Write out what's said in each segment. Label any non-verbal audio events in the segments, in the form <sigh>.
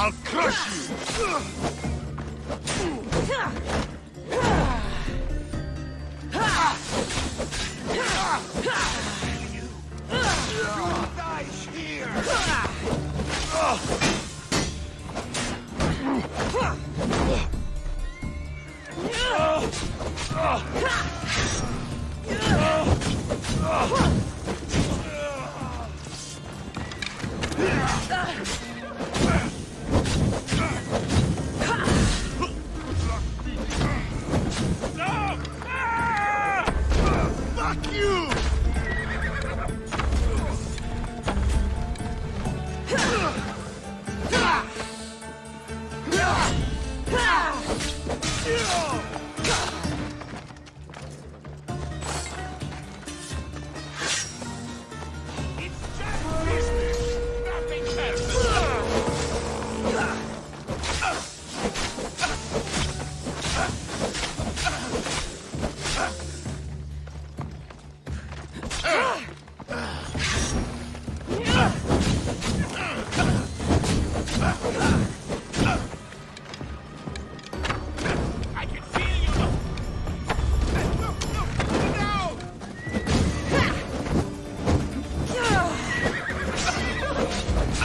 I'll crush you! No! Fuck you! It's <laughs>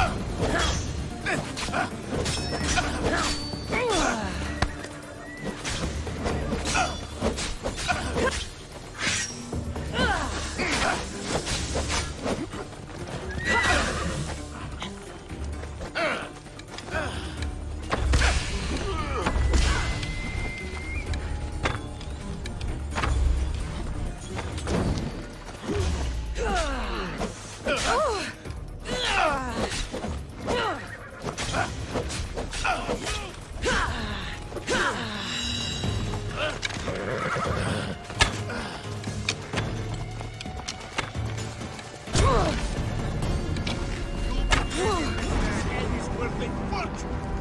Ah! This head is worth a fortune.